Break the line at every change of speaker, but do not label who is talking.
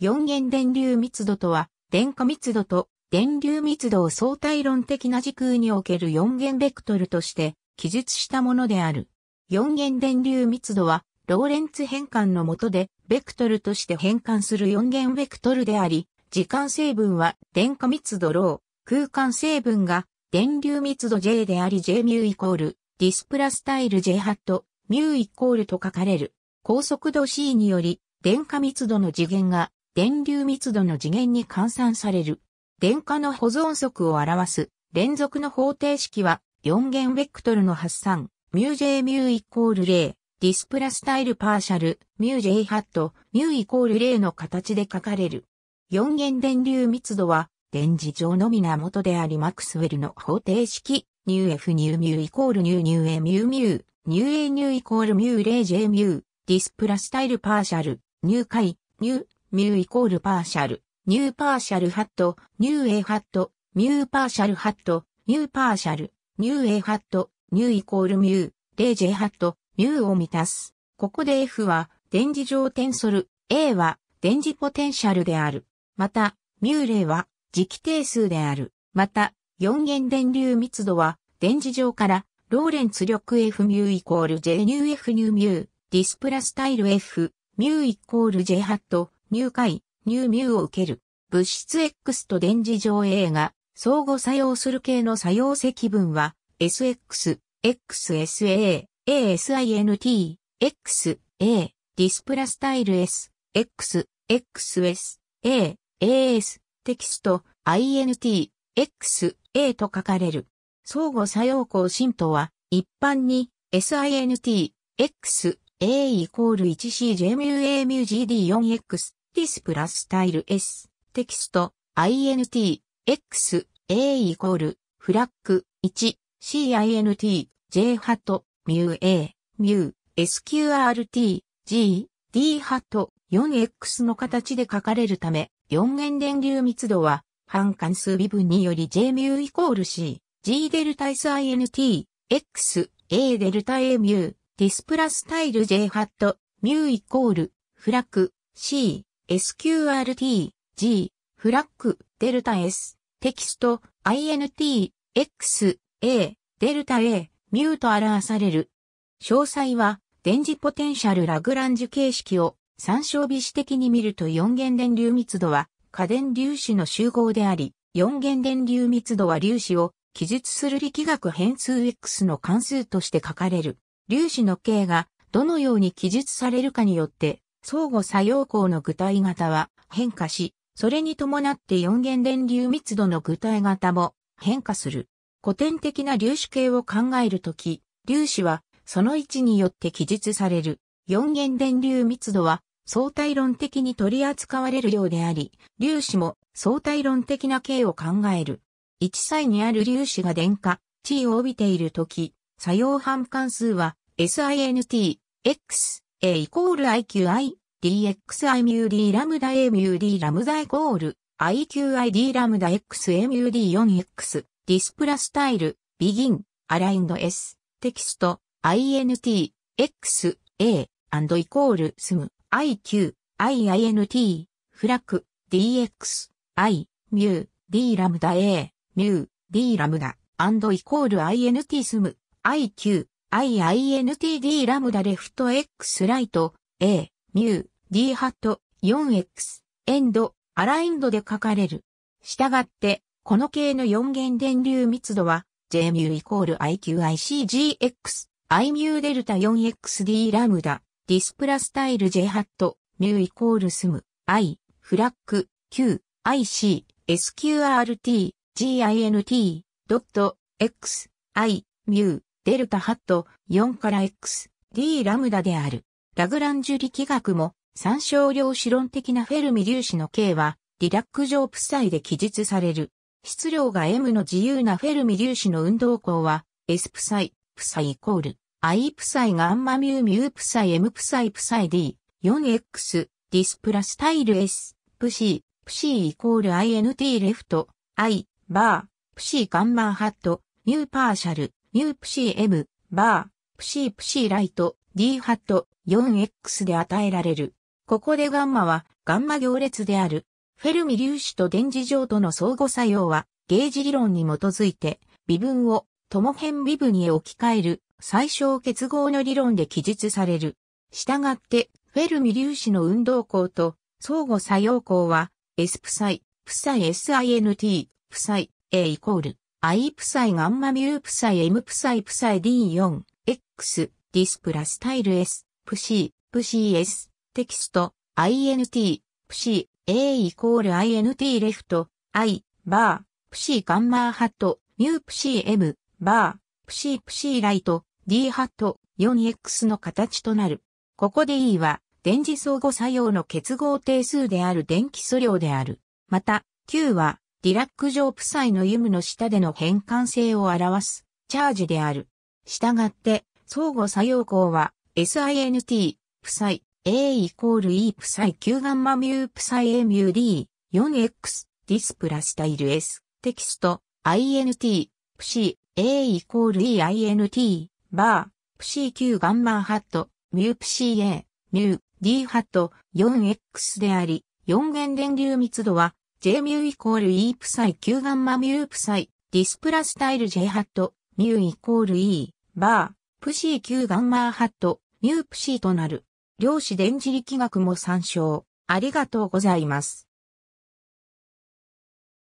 四元電流密度とは、電荷密度と電流密度を相対論的な時空における四元ベクトルとして記述したものである。四元電流密度は、ローレンツ変換の下で、ベクトルとして変換する四元ベクトルであり、時間成分は電荷密度ロー、空間成分が電流密度 J であり J ミューイコール、ディスプラスタイル J ハット、ミューイコールと書かれる。高速度 C により、電荷密度の次元が電流密度の次元に換算される。電荷の保存則を表す。連続の方程式は4元ベクトルの発散、ミュー J ミューイコール0、ディスプラスタイルパーシャル、ミュー J ハット、ミューイコール0の形で書かれる。4元電流密度は、電磁上のみな元でありマクスウェルの方程式、ニュー F ニューミューイコールニューニュー A ミューミュー、ニュー A ニューイコールミュー0 J ミュー、ディスプラスタイルパーシャル、ニュー回、ニュー、ミューイコールパーシャル、ニューパーシャルハット、ニュー A ハット、ミューパーシャルハット、ニューパーシャル、ニュー A ハット、ニューイコールミュー、0 J ハット、ミューを満たす。ここで F は電磁上テンソル、A は電磁ポテンシャルである。また、ミューレイは磁気定数である。また、4元電流密度は電磁上からローレンツ力 F ミューイコール J ニュー F ニューミュー、ディスプラスタイル F、ミューイコール J ハット、ニュー回、ニューミューを受ける。物質 X と電磁上 A が相互作用する系の作用積分は SX、XSA、ASINT、X、A、ディスプラスタイル S、X、XS、A、AS、テキスト、INT、X、A と書かれる。相互作用項浸透は、一般に SINT、X、A イコール 1CJMUAMUGD4X、ディスプラスタイル S、テキスト、INT、X、A イコール、フラッグ、1、CINT、J ハット、ミュ A、ミュ SQRT、G、D ハット、4X の形で書かれるため、4元電流密度は、半関数微分により J ミュイコール C、G デルタ SINT、X、A デルタ A ミュ、ディスプラスタイル J ハット、ミューイコール、フラッグ、C、SQRT、G、フラッグ、デルタ S、テキスト、INT、X、A、デルタ A、ミューと表される。詳細は、電磁ポテンシャルラグランジュ形式を参照微視的に見ると4元電流密度は過電粒子の集合であり、4元電流密度は粒子を記述する力学変数 X の関数として書かれる。粒子の径がどのように記述されるかによって相互作用項の具体型は変化し、それに伴って4元電流密度の具体型も変化する。古典的な粒子系を考えるとき、粒子はその位置によって記述される。4元電流密度は相対論的に取り扱われる量であり、粒子も相対論的な形を考える。1歳にある粒子が電荷、地位を帯びているとき、作用半関数は SINT、X、A イコール IQI、DXI ミュー D ラムダ A ミュー D ラムダイコール IQID ラムダ X A ミュー D4X ディスプラスタイル Begin Aligned S テキスト INT X A and イコール SM IQ、IINT、フラック、DX、I、ミュー、D ラムダ A、ミュー、D ラムダ、and イコール INT スム、IQ、IINT D ラムダレフト X ライト、A、ミュー、D ハット、4X、エンド、アラインドで書かれる。したがって、この系の4元電流密度は、J ミューイコール IQICGX、I ミューデルタ 4XD ラムダ、ディスプラスタイル J ハット、ミューイコールスム、I、フラッグ、Q、IC、SQRT、GINT、ドット、X、I、ミュー、デルタハット、4から X、D ラムダである。ラグランジュ力学も、参照量子論的なフェルミ粒子の径は、リラック上プサイで記述される。質量が M の自由なフェルミ粒子の運動項は、S プサイ、プサイイコール、I プサイガンマミューミュープサイ M プサイプサイ D、4X、ディスプラスタイル S、プシー、プシーイコール INT レフト、I、バー、プシーガンマーハット、ミューパーシャル、ミュープシー M、バー、プシープシーライト、D ハット、4X で与えられる。ここでガンマはガンマ行列である。フェルミ粒子と電磁場との相互作用はゲージ理論に基づいて微分をトモヘン微分に置き換える最小結合の理論で記述される。したがって、フェルミ粒子の運動項と相互作用項は S プサイ、プサイ SINT、プサイ A イコール I プサイガンマミュープサイ M プサイプサイ D4 X ディスプラスタイル S プ C プ CS テキスト INT プ C A イコール INT レフト I バープ C ガンマーハットミュープ C M バープ C プ C ライト D ハット 4X の形となる。ここで E は電磁相互作用の結合定数である電気素量である。また、Q はディラック上プサイのユムの下での変換性を表すチャージである。したがって、相互作用項は SINT、プサイ、A イコール E プサイ Q ガンマミュープサイ A ミュー D、4X、ディスプラスタイル S、テキスト、INT、プシ A イコール E INT、バー、プシ Q ガンマハット、ミュープシー A、ミュー、D ハット、4X であり、4元電流密度は J ミューイコール E プサイ Q ガンマミュープサイ、ディスプラスタイル J ハット、ミューイコール E、バー、プシー Q ガンマーハット、ミュープシーとなる。量子電磁力学も参照。ありがとうございます。